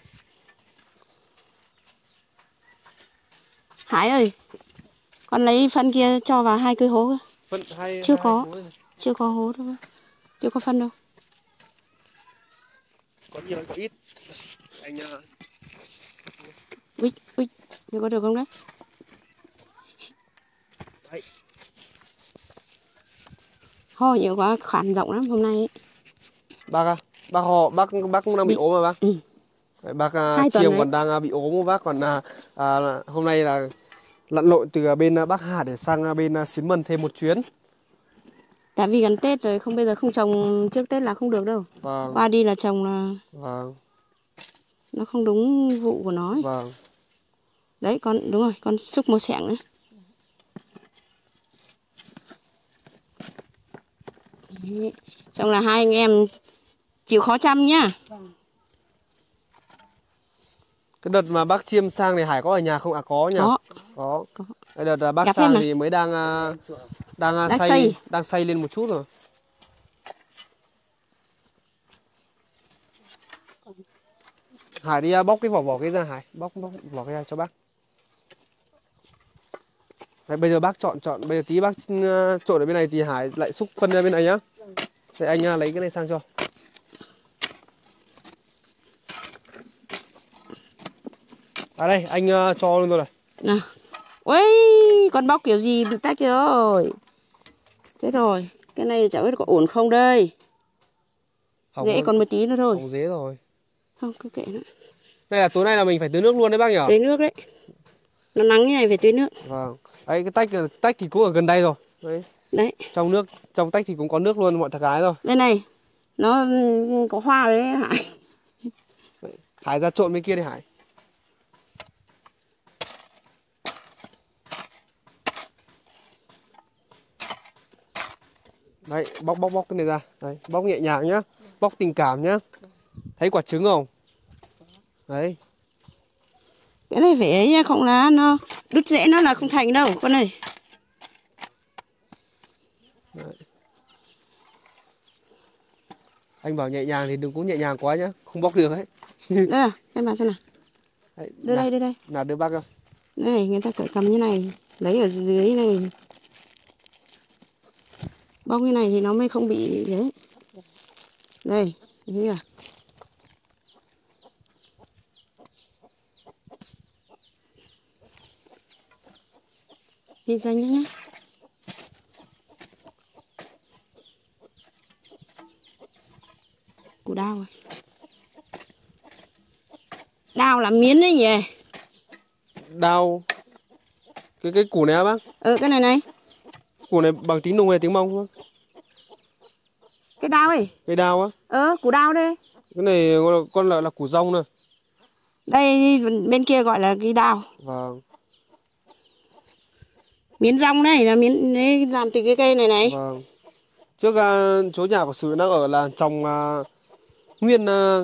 Hải ơi con lấy phân kia cho vào hai cây hố. Phân hay Chưa hay có. ơi. Chưa có hố đâu chưa có phân đâu Có nhiều có ít. Anh à, ui ui chưa có được không đấy Đấy. ho nhiều quá khoản rộng lắm hôm nay ấy. bác à, bác họ bác bác cũng đang bị Bị- ốm mà bác. Ừ. Đấy, bác à, Hai đấy. còn đang à, bị ốm bác còn à, à, hôm nay là lặn lội từ bên à, Bắc Hà để sang à, bên à, Xín Mần thêm một chuyến. Tại vì gần tết rồi không bây giờ không trồng trước tết là không được đâu Vâng. qua đi là trồng là Vâng. nó không đúng vụ của nó ấy. Vâng. đấy con đúng rồi con xúc một xẻng đấy Đấy. xong là hai anh em chịu khó chăm nhá Cái đợt mà bác chiêm sang thì Hải có ở nhà không? À có nhỉ? có Có. Có. Cái đợt là bác Gặp sang thì mới đang à, đang, à, Đang xay, xay. đang xay lên một chút rồi. Hải đi à, bóc cái vỏ vỏ cái ra Hải, bóc bóc vỏ cái ra cho bác. Đấy, bây giờ bác chọn chọn bây giờ tí bác uh, trộn ở bên này thì Hải lại xúc phân ra bên này nhá. Để anh à, lấy cái này sang cho. À đây, anh à, cho luôn rồi này. nào ui con bóc kiểu gì bị tách rồi chết rồi cái này chẳng biết có ổn không đây Hỏng dễ rồi, còn một tí nữa thôi hỏng dế rồi. không cứ kệ nữa Đây là tối nay là mình phải tưới nước luôn đấy bác nhỉ? tưới nước đấy nó nắng như này phải tưới nước Vâng. Đấy cái tách tách thì cũng ở gần đây rồi. Đấy. đấy Trong nước trong tách thì cũng có nước luôn mọi thằng gái rồi. đây này nó có hoa đấy hải Hải ra trộn bên kia đi Hải. Đấy, bóc bóc bóc cái này ra. Đấy, bóc nhẹ nhàng nhá. Bóc tình cảm nhá. Thấy quả trứng không? Đấy, cái này phải ấy nha không là nó đứt rễ nó là không thành đâu con này anh bảo nhẹ nhàng thì đừng có nhẹ nhàng quá nhá, không bóc được ấy. <laughs> đây à em bảo xem nào Đấy, đưa nào, đây đưa đây nào đưa bác cơ. đây người ta cởi cầm như này lấy ở dưới này bóc như này thì nó mới không bị đấy. Đây thấy à đi ra nhé nhé củ đao rồi đao là miến đấy nhỉ? Đao. Cái cái củ này bác? ừ cái này này Củ này bằng tiếng Nùng hay tiếng Mông không? cái đao ấy Cây đao á. ờ củ đao đây Cái này con là, là, củ rong này. đây bên kia gọi là cái đao Vâng, miến rong đây là miến đấy, làm từ cái cây này này vâng. Trước à, chỗ nhà của Sử đang ở là trồng à, nguyên, à,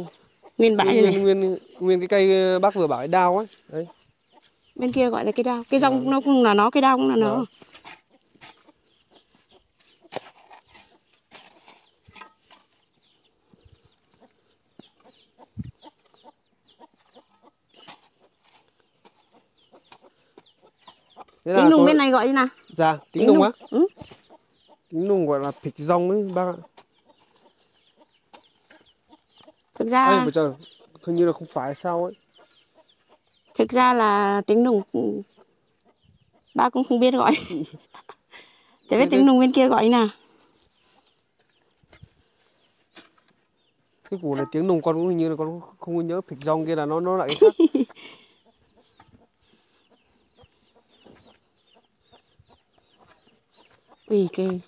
nguyên bãi này, này nguyên, nguyên nguyên cái cây bác vừa bảo cái đao ấy. Đấy. bên kia gọi là cái đao cái rong nó cũng là nó cái đao cũng là nó Vâng. Thế tính nùng tôi- bên này gọi như nào Dạ, tính nùng á. ừ. Tính nùng gọi là phịch rong ấy bác ạ. thực Ê, ra bây giờ hình như là không phải sao ấy. thực ra là tính nùng ba cũng không biết gọi <laughs> chả biết tính nùng bên kia gọi như nào Cái củ này tiếng nùng con cũng hình như là con không nhớ phịch rong kia là nó nó lại cái khác. <laughs> vì cái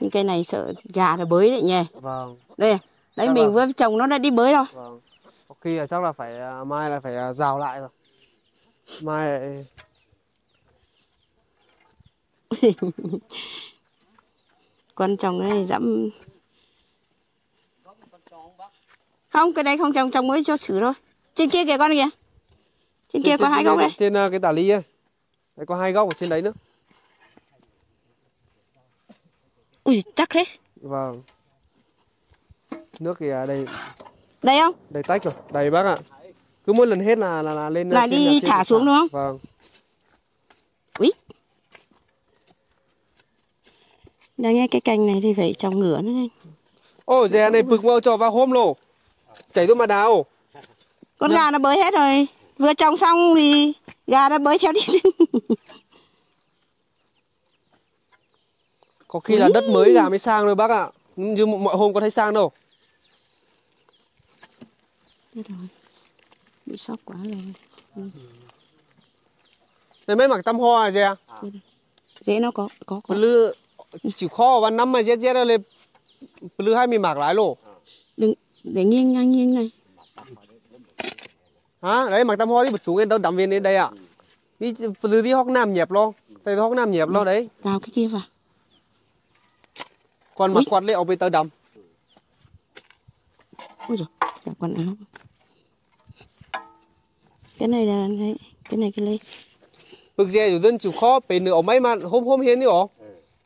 những cây này sợ gà nó bới đấy nhỉ Vâng. đây đấy Chắc mình là- vừa trồng nó đã đi bới rồi Vâng. Có khi là chắc là phải à, mai là phải à, rào lại rồi. Mai lại <laughs> con cái này dẫm Không, cái đây không trồng trồng mới cho xử thôi. Trên kia kìa con kìa. Trên kia có hai gốc đấy. Trên à, cái tả ly ấy. Đấy, có hai gốc ở trên đấy nữa. Ui, chắc thế. Vâng. Nước thì à, đầy Đây không? đầy tách rồi, đầy bác ạ. Cứ mỗi lần hết là là, là lên Là trên đi trên thả xuống đúng không? Vâng. Ui. Đang nghe cái cành này thì phải trồng ngửa nó lên. Ô, dè này bực mơ cho vào hôm lô. Chảy tôi mà đào. Con gà nó bới hết rồi. Vừa trồng xong thì gà nó bới theo đi. <laughs> Có khi là đất mới gà mới sang rồi bác ạ. Như mọi hôm có thấy sang đâu. Chết rồi. Bị sốc quá rồi. Này mấy mặc tâm hoa à dè. Dễ nó có có có. Lư chỉ kho và năm mà dét dét lên. Lư hai mình mặc lái lô. Đừng để nghiêng nhanh nghiêng này. Hả? Đấy mặc tâm hoa đi bật xuống lên đâu đắm viên đến đây ạ. Đi lư đi hóc nam nhẹp lo. Tay hóc nam nhẹp lo đấy. Đào cái kia vào. Còn mặc quạt ở bên tờ đầm. Ôi giời, cả quần áo. Cái này là cái, cái này cái lê. Bực dè chủ dân chịu kho bề nửa ở mấy mà hôm hôm hiến đi ổ.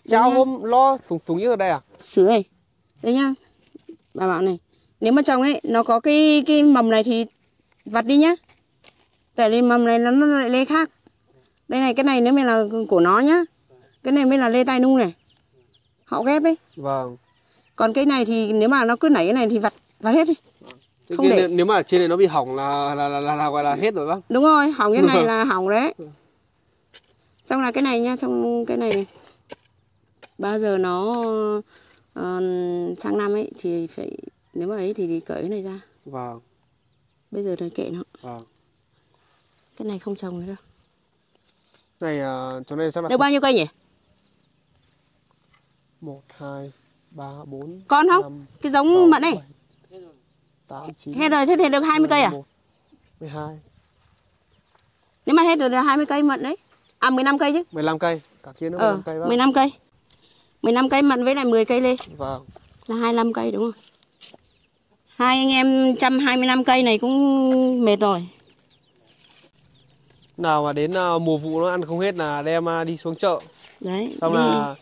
Chào hôm lo thùng thùng như ở đây à? Sữa ấy. Đấy nhá. Bà bảo này, nếu mà trồng ấy nó có cái cái mầm này thì vặt đi nhá. Để lên mầm này nó, nó lại lê khác. Đây này cái này nếu mà là của nó nhá. Cái này mới là lê tai nu này. Họ ghép ấy. Vâng. Còn cái này thì nếu mà nó cứ nảy cái này thì vặt vặt hết đi. Thế Không kia để. nếu- mà trên này nó bị hỏng là là là, là, là gọi là hết rồi bác. Đúng rồi, hỏng cái này <laughs> là hỏng đấy. Xong là cái này nha, xong cái này bao giờ nó ờ, sang năm ấy thì phải nếu mà ấy thì, thì cởi cái này ra. Vâng. Bây giờ thì kệ nó. Vâng. Cái này không trồng nữa đâu. Này à, chỗ này chắc là Được bao nhiêu cây nhỉ? 1 2 3 4 Con không? năm, Cái giống sáu, mận này. bảy, tám chín Hết rồi, thế thì được 20 cây à? 11, 12 Nếu mà hết rồi là 20 cây mận đấy. À 15 cây chứ. 15 cây. Cả kia Ờ, 15 cây bác. 15 cây. 15 cây mận với lại 10 cây lê Vâng. là 25 cây đúng không? Hai anh em chăm 25 cây này cũng mệt rồi. Nào mà đến à, mùa vụ nó ăn không hết là đem à, đi xuống chợ. Đấy. Xong đi. là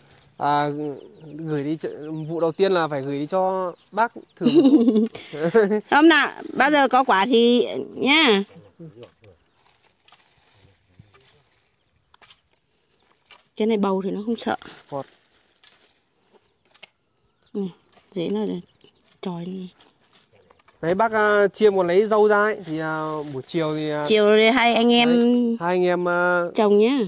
à, gửi đi vụ đầu tiên là phải gửi đi cho bác thử một chút. <laughs> Hôm nào bao giờ có quả thì nhá. Cái này bầu thì nó không sợ. Ngọt. Ừ, dễ để tròi này. Đấy bác à, chiêm còn lấy dâu ra ấy thì à, buổi chiều thì à, Chiều thì hai anh em hai anh em à, trồng nhá.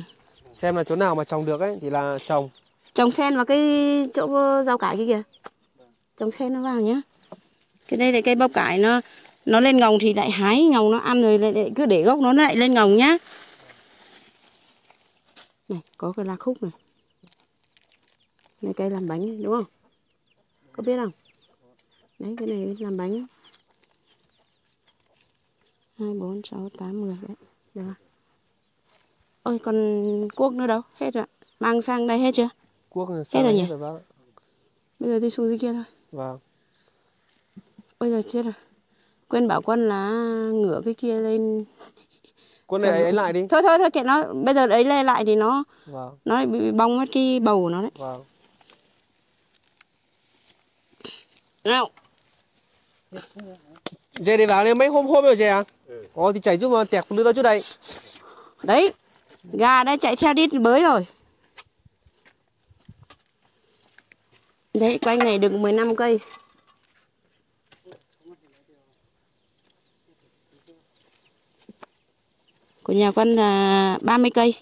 xem là chỗ nào mà trồng được ấy thì là trồng. Trồng sen vào cái chỗ rau cải kia kìa. Trồng sen nó vào nhá. Cái đây là cây bắp cải nó nó lên ngồng thì lại hái ngồng nó ăn rồi lại, lại cứ để gốc nó lại lên ngồng nhá. Này, có cái lá khúc này. Này cây làm bánh này, đúng không? Có biết không? Đấy, cái này làm bánh. 2, 4, 6, 8, 10 đấy. Được? Ôi, còn cuốc nữa đâu? Hết rồi. Mang sang đây hết chưa? Cuốc rồi sang nhỉ? hết rồi bác. Bây giờ đi xuống dưới kia thôi. Vâng. Ôi giờ chết rồi. Quên bảo quân là ngửa cái kia lên. Quân này ấy lại đi. Thôi thôi thôi kệ nó. Bây giờ ấy lên lại thì nó Vâng. nó lại bị bong mất cái bầu của nó đấy. Vâng. Nào. Dê đi vào đây mấy hôm hôm rồi dê à? Ồ thì chảy giúp mà tẹt đưa ra chỗ đây. Đấy. Gà đã chạy theo đi bới rồi. Đấy, quanh này được 15 cây. Của nhà con là 30 cây.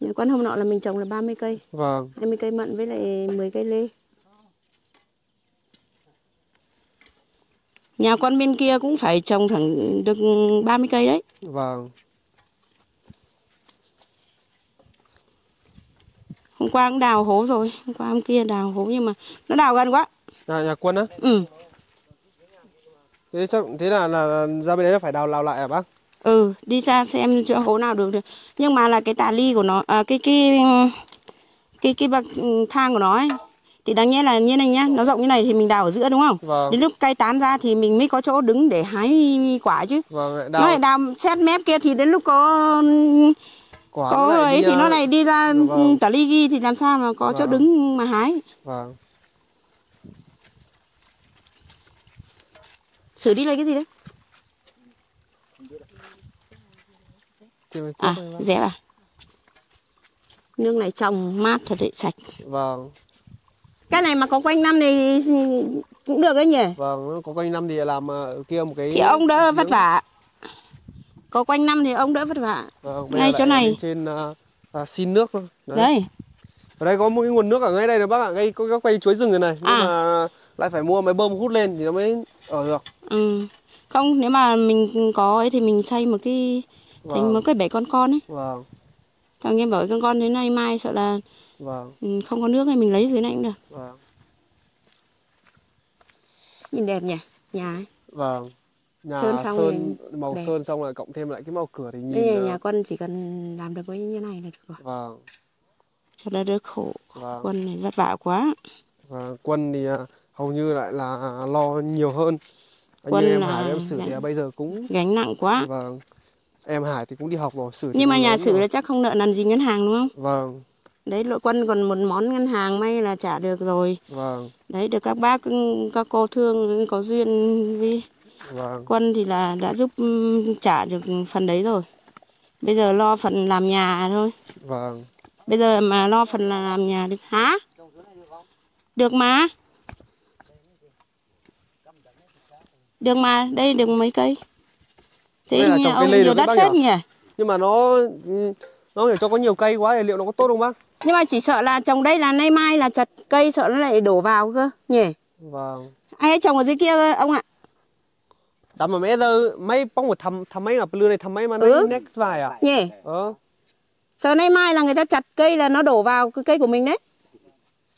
Nhà con hôm nọ là mình trồng là 30 cây. Vâng. 20 cây mận với lại 10 cây lê. Nhà con bên kia cũng phải trồng thẳng được 30 cây đấy. Vâng. Hôm qua cũng đào hố rồi, hôm qua hôm kia đào hố nhưng mà nó đào gần quá. À, nhà quân á. Ừ, Thế chắc thế là, là, ra bên đấy là phải đào lao lại à bác? ừ, đi ra xem chỗ hố nào được được. Nhưng mà là cái tà ly của nó, à, cái cái cái cái bậc thang của nó ấy thì đáng nhẽ là như này nhá nó rộng như này thì mình đào ở giữa đúng không Vâng. đến lúc cây tán ra thì mình mới có chỗ đứng để hái quả chứ vâng lại nó lại đào đào xét mép kia thì đến lúc có quả có nó ấy đi, thì à, nó lại đi ra vâng. tả ly ghi thì làm sao mà có chỗ Vâng. đứng mà hái. Vâng. Xử đi lấy cái gì đấy? À dẹp à? Nước này trong mát thật đấy sạch. Vâng. Cái này mà có quanh năm thì cũng được đấy nhỉ? Vâng có quanh năm thì làm ở kia một cái thì ông đỡ vất vả có quanh năm thì ông đỡ vất vả Vâng, Ngay chỗ này. trên à, à, xin nước thôi. Đấy. đấy Ở đây có một cái nguồn nước ở ngay đây này bác ạ, ngay có các cây chuối rừng này này, nhưng À. mà lại phải mua máy bơm hút lên thì nó mới ở được. ừ. không nếu mà mình có ấy thì mình xây một cái thành Vâng. một cái bể con con ấy Vâng, thằng em bảo con con đến nay mai sợ là vâng, ừ, không có nước thì mình lấy dưới này cũng được vâng, nhìn đẹp nhỉ nhà ấy vâng. Nhà Sơn sơn, xong màu đẹp. sơn xong rồi cộng thêm lại cái màu cửa thì nhìn Đây là à, nhà quân chỉ cần làm được với như này là được rồi vâng, cho nó đỡ khổ vâng, quân này vất vả quá vâng. Quân thì à, hầu như lại là lo nhiều hơn. Anh Quân như em là Hải em xử thì gánh- bây giờ cũng gánh nặng quá vâng. Em Hải thì cũng đi học rồi, xử thì nhưng mà nhà rồi. là chắc không nợ nần gì ngân hàng đúng không Vâng, đấy lỗi quân còn một món ngân hàng may là trả được rồi vâng, đấy được các bác các cô thương có duyên với vâng, quân thì là đã giúp ừm, trả được phần đấy rồi. Bây giờ lo phần làm nhà thôi. Vâng. bây giờ mà lo phần là làm nhà được hả? Được mà. Được mà đây được mấy cây? Thế nhà ông nhiều đất phết nhỉ? Nhưng mà nó ừ, nó kiểu cho có nhiều cây quá thì liệu nó có tốt không bác? nhưng mà chỉ sợ là trồng đây là nay mai là chặt cây sợ nó lại đổ vào cơ nhỉ? Vâng. ai trồng ở dưới kia cơ, ông ạ Đắm mà mẹ giờ mấy bóng một thăm thăm mấy à lưa này thăm mấy mà nó Ừ. nét vài à? nhỉ Ờ. sợ nay mai là người ta chặt cây là nó đổ vào cái cây của mình đấy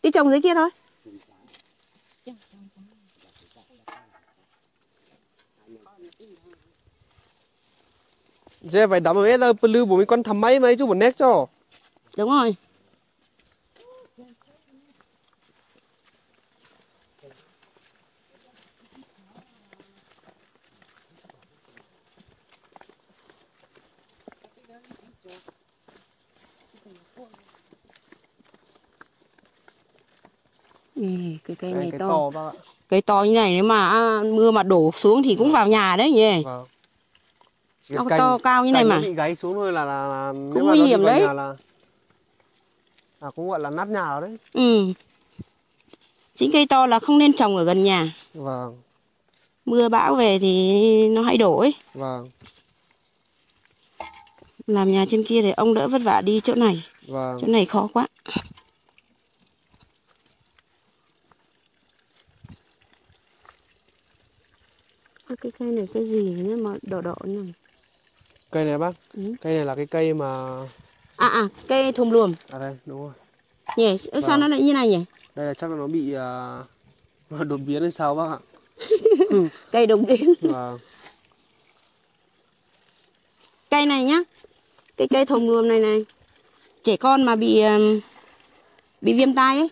đi trồng dưới kia thôi Dê phải đắm mà mẹ giờ lưa bố mình con thăm mấy mấy chứ một nét cho. đúng rồi Ê, cái cây này cái to. to bác ạ. cây to như này nếu mà à, mưa mà đổ xuống thì cũng vào nhà đấy nhỉ Vâng. Nó cái to cao như này cành mà. bị gáy xuống thôi là là, là Cũng nguy hiểm đấy. Là, là cũng gọi là nát nhà đấy. ừ chính cây to là không nên trồng ở gần nhà Vâng. mưa bão về thì nó hay đổ ấy Vâng. làm nhà trên kia để ông đỡ vất vả đi chỗ này Vâng. chỗ này khó quá cái cây này cái gì nữa mà đỏ đỏ này Cây này bác. Ừ. Cây này là cái cây mà à à cây thùm luồm à đây đúng rồi. nhỉ Ơ, sao Vâng. nó lại như này nhỉ Đây là chắc là nó bị uh, đột biến hay sao bác ạ. <laughs> cây đồng đến Vâng. cây này nhá cái cây thùm luồm này này trẻ con mà bị ừm, bị viêm tai ấy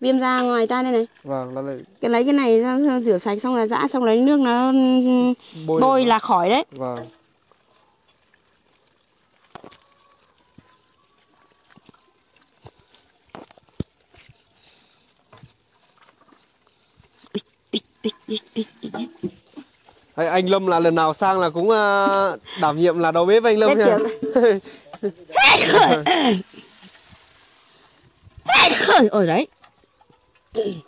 viêm da ngoài tai đây này. Vâng, nó lại cái lấy cái này ra, rửa sạch xong là giã xong lấy nước nó bôi, bôi là khỏi đấy. Vâng. Đấy, anh Lâm là lần nào sang là cũng ờ, đảm nhiệm là đầu bếp anh Lâm Bếp nha. <laughs> ở đấy <coughs>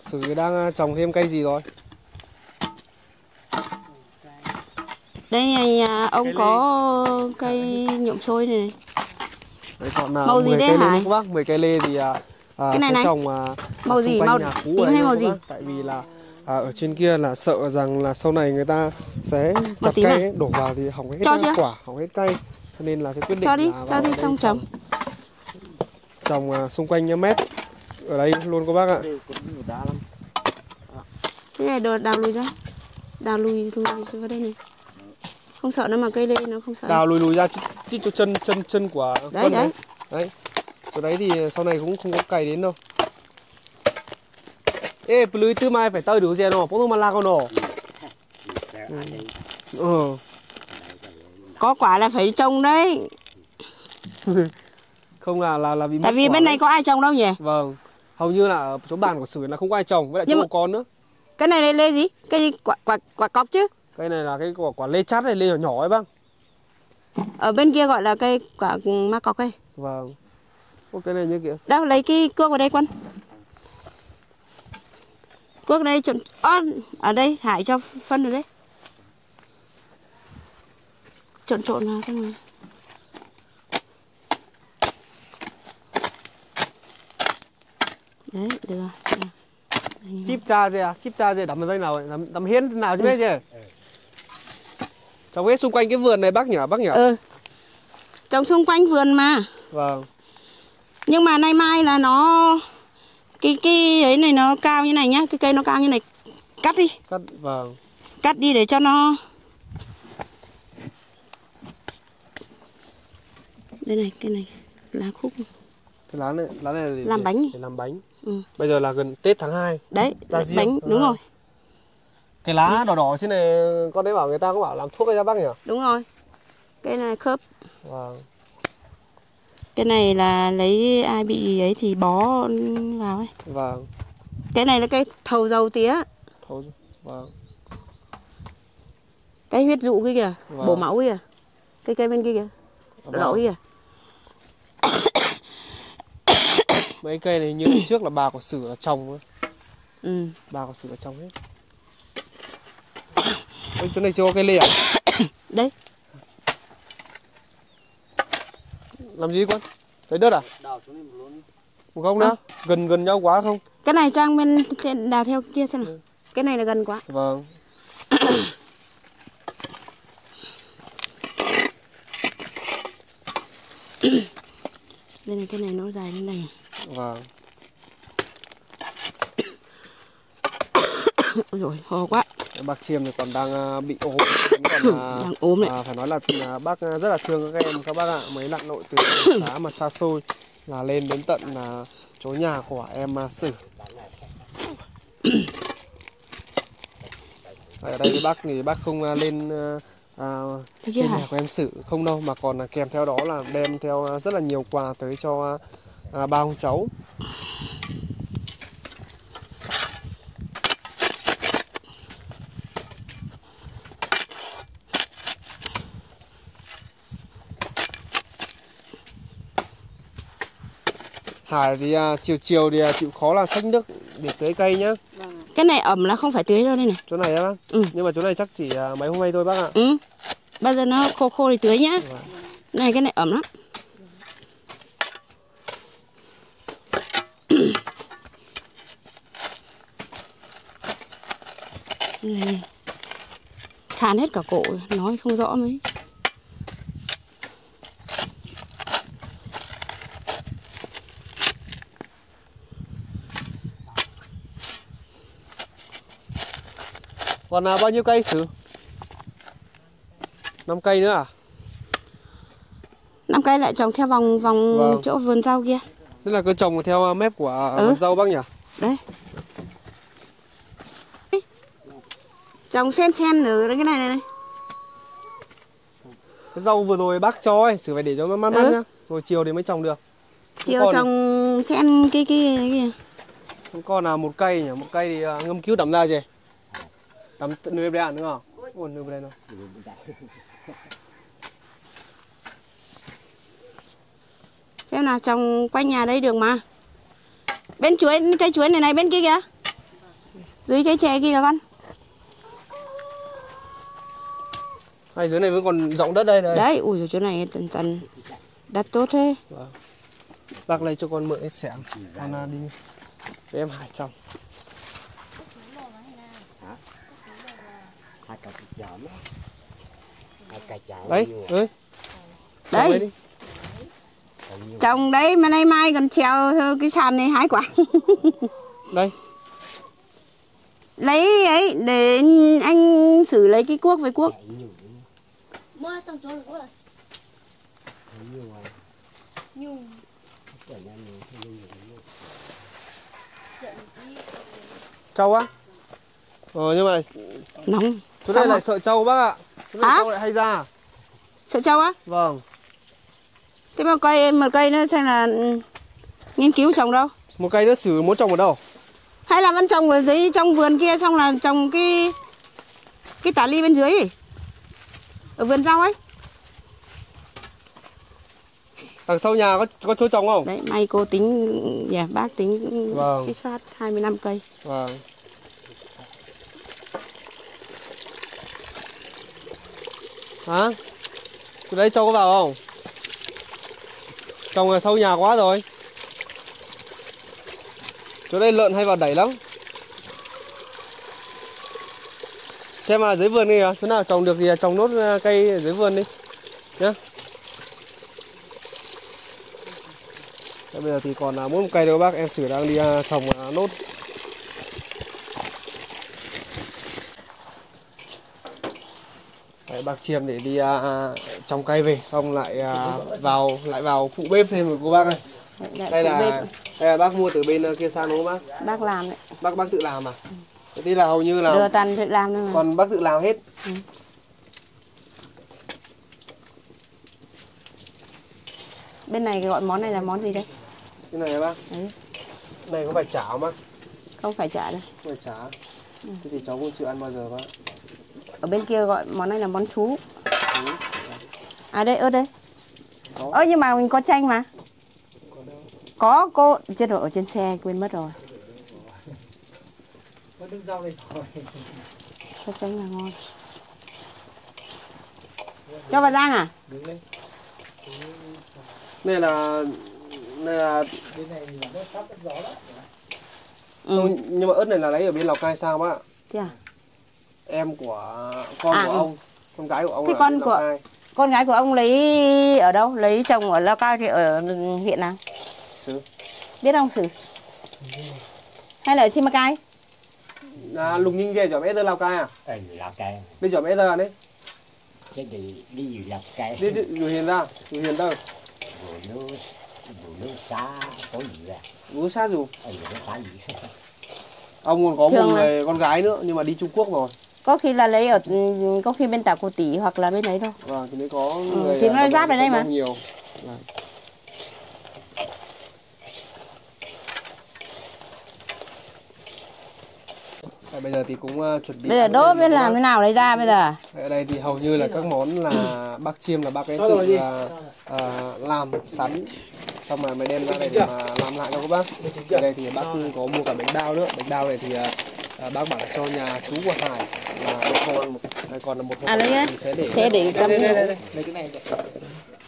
Sử đang ờ, trồng thêm cây gì rồi? đây nhà, nhà ông có cây nhuộm xôi này, này. Đấy, còn là Màu gì 10 đấy cây hả? lê các bác, 10 cây lê thì à, à, Cái này sẽ này. trồng à, Màu gì? Màu tím hay màu gì? bác. Tại vì là à, ở trên kia là sợ rằng là sau này người ta sẽ chặt cây à? ấy, đổ vào thì hỏng hết Cho quả, hỏng hết cây. Cho nên là sẽ quyết định cho đi là cho vào đi xong trồng. trồng. À, xung quanh nhá mét ở đây luôn các bác ạ. cái này đào, đào lùi ra. Đào lùi lùi ra đây này. Không sợ nó mà cây lên nó không sợ. Đào lùi lùi ra chít cho chân chân chân của đấy đấy. Đấy. Chỗ đấy thì sau này cũng không có cày đến đâu. Ê lưới tư mai phải tơi được gì nó bố mà la con nó ừ có quả là phải trồng đấy. <laughs> Không là là là vì tại vì bên đấy. này có ai trồng đâu nhỉ? Vâng hầu như là ở chỗ bàn của sử là không có ai trồng với lại Nhưng chỗ mà- con nữa. cái này là lê gì? Cái gì? Quả quả quả cọc chứ? Cây này là cái quả, quả lê chát này lê nhỏ nhỏ ấy bác. Ở bên kia gọi là cây quả ma cọc cây vâng. Ô, cái này như kiểu đâu lấy cái cuốc vào đây quân cuốc đây trộn Ơ, ở đây hải cho phân ở đây trộn trộn vào xem nào đấy được rồi kíp cha gì à? Kíp cha gì đắm dây nào đắm, đắm hiến nào chứ biết chứ? Trồng hết xung quanh cái vườn này bác nhỉ bác nhỉ? Ừ. Trồng xung quanh vườn mà. Vâng. Nhưng mà nay mai là nó cái cái ấy này nó cao như này nhá cái cây nó cao như này cắt đi. Cắt vâng. Cắt đi để cho nó đây này cái này lá khúc. Cái lá này lá này là để, Làm bánh. để làm bánh. Ừ. bây giờ là gần tết tháng 2 đấy Lá riêng. bánh đúng À. rồi. Cái lá đỏ đỏ trên này con đấy bảo người ta có bảo làm thuốc ra bác nhỉ? Đúng rồi. Cái này khớp. Vâng. Cái này là lấy ai bị ấy thì bó vào ấy. Vâng. Cái này là cây thầu dầu tía. Thôi vâng. Cái huyết dụ kia kìa Vâng. bổ máu kìa cái cây bên kia kìa Vâng. đỏ kìa mấy cây này như trước là bà của sử là trồng ấy. ừ. bà của sử là trồng hết. Ôi, chỗ này chưa có cây lê à đấy. Làm gì con? Lấy đất à? Một gốc nữa. Gần gần nhau quá không? Cái này trang bên trên đào theo kia xem nào. Cái này là gần quá. Vâng. <coughs> Đây này cái này nó dài như này vâng. <coughs> Ôi rồi ho quá. Bác chiêm thì còn đang à, bị ốm. <coughs> Còn à, đang ốm đấy. à, phải nói là à, bác rất là thương các em các bác ạ. Mấy lặn lội từ <coughs> xá mà xa xôi là lên đến tận là chỗ nhà của em sử ở đây với bác thì bác không lên à, trên nhà của em sử không đâu mà còn là kèm theo đó là đem theo rất là nhiều quà tới cho à, ba ông cháu. Hải thì à, chiều chiều thì à, chịu khó là xách nước để tưới cây nhá. Cái này ẩm là không phải tưới đâu đây này. Chỗ này á bác? Ừ. nhưng mà chỗ này chắc chỉ à, mấy hôm nay thôi bác ạ. Ừ. Bây giờ nó khô khô thì tưới nhá. Vâng. này cái này ẩm lắm này. Than hết cả cổ nói không rõ mấy. Còn à, bao nhiêu cây sử? 5 cây nữa à? Năm cây lại trồng theo vòng vòng Vâng. chỗ vườn rau kia. Tức là cứ trồng theo à, mép của Ừ. vườn rau bác nhỉ? Đấy trồng sen sen ở cái này này, này. cái rau vừa rồi bác cho ấy sử phải để cho nó mát mát Ừ. nhá. Rồi chiều thì mới trồng được. Chiều còn- trồng sen cái cái cái không còn là một cây nhỉ một cây thì à, ngâm cứu đắm ra gì đắm nơi đây nữa không? Ôi nơi đây nào xem nào trồng quanh nhà đây được mà. Bên chuối cây chuối này này bên kia kìa. Dưới cây chè kia kìa con hay dưới này vẫn còn rộng đất đây này. Đấy ui rồi chỗ này tần tần đất tốt thế. Bác lấy cho con mượn cái xẻng. Con à, đi với em hải trong đấy ơi. Đấy. Đi. trồng đấy mà nay mai còn treo cái sàn này hái quả. <laughs> Đây. Lấy ấy để anh xử lấy cái cuốc với cuốc nhung Trâu á? Ờ nhưng mà nóng chỗ đây lại sợ trâu bác ạ. Chỗ này trâu lại hay ra. sợ trâu á Vâng. thế mà cây một cây nữa xem là nghiên cứu trồng đâu Một cây nữa xử muốn trồng ở đâu? hay là vẫn trồng ở dưới trong vườn kia xong là trồng cái cái tả ly bên dưới ấy. Ở vườn rau ấy Đằng sau nhà có có chỗ trồng không? đấy may cô tính dạ bác tính Vâng. xích soát 25 cây Vâng. Hả? Chỗ đấy trâu có vào không? Trồng ở sau nhà quá rồi. Chỗ đây lợn hay vào đẩy lắm. Xem mà dưới vườn đi à, chỗ nào trồng được thì trồng nốt ờ, cây dưới vườn đi. Nhá. Thế Bây giờ thì còn là mỗi một cây thôi bác? Em xử đang đi à, trồng à, nốt. Đấy, bác chiêm để đi à, trồng cây về xong lại à, vào lại vào phụ bếp thêm một cô bác ơi. Lại đây là bếp. đây là bác mua từ bên à, kia sang đúng không bác. Bác làm đấy. Bác bác tự làm à? Thế thì là hầu như là đưa toàn tự làm thôi mà. còn bác tự làm hết. Bên này gọi món này là món gì đây? Cái này bác? Ừ. này có phải chả không bác? Không phải chả đâu. Không phải chả. Thế thì cháu cũng chưa ăn bao giờ bác. Ở bên kia gọi món này là món sú. Ừ. à đây ớt đây. Có. ơ nhưng mà mình có chanh mà. Đâu? có cô rồi ở trên xe quên mất rồi. có nước rau đây rồi có chanh là ngon cho vào rang à? Đứng lên. Này là này là bên này là nó sắp đất gió đó. Ừ. không, nhưng mà ớt này là lấy ở bên lào cai sao bác ạ? Thế à? Em của con À, của ừ. ông con gái của ông Thế là con của- Cai. con gái của ông lấy ở đâu? Lấy chồng ở Lào Cai thì ở huyện nào? Sử. biết ông sử hay là ở Simacai à, lùng ninh về chỗ bé lào cai à? Ở lào cai. Bên chỗ bé ra đấy? Chứ đi đi dù lào cai. Đi dù hiền ra dù hiền đâu? Dù nước dù nước xa có gì ra bố sát dù? Ở dù xa gì? Ông còn có Thường một người con gái nữa nhưng mà đi trung quốc rồi. Có khi là lấy ở có khi bên tàu cô tỷ hoặc là bên đấy đâu vâng thì mới có Ừ, người thì nó à, giáp ở đây mà. nhiều. Vâng. Đấy, bây giờ thì cũng uh, chuẩn bị bây giờ lên biết làm thế nào lấy ra bây giờ? Ở đây thì hầu như là các món là bác chiêm là bác ấy tự à, à, làm sẵn. Xong rồi mới đem ra đây để mà làm lại cho các bác. Ở đây thì bác có mua cả bánh bao nữa. Bánh bao này thì à, à, bác bảo cho nhà chú của Hải là một con một đây còn là một à lấy á thì sẽ để sẽ để cầm đây đây đây đây lấy cái này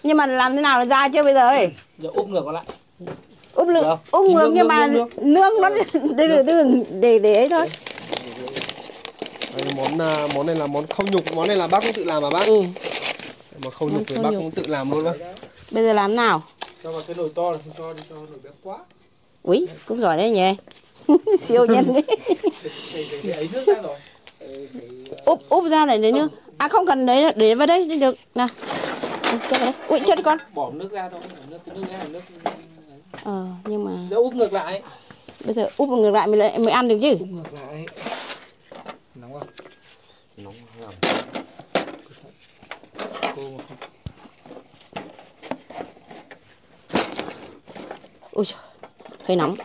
nhưng mà làm thế nào lấy ra chưa bây giờ ấy? Giờ úp ngược lại. Úp Được. úp ngược nhưng mà nướng, nương nó để <laughs> để để ấy thôi Đây, món à, món này là món khâu nhục. Món này là bác cũng tự làm mà bác? Ừ. mà khâu Món nhục thì bác nhục. cũng tự làm luôn bác bây giờ làm nào? Cho vào cái nồi to này không cho đi cho nồi bé quá. Ui cũng giỏi đấy nhỉ. <laughs> Siêu nhân đấy. Ra úp úp ra để lấy nước. À không cần đấy để vào đây đi được. Nào. Ừ, cho vào đây. Ui chết con. Bỏ nước ra thôi. Nước cái nước này là nước ờ nhưng mà giờ úp ngược lại. bây giờ úp ngược lại mới lại mới ăn được chứ? Úp ngược lại nóng không? Nóng lắm. Cô mà không ui trời hơi nóng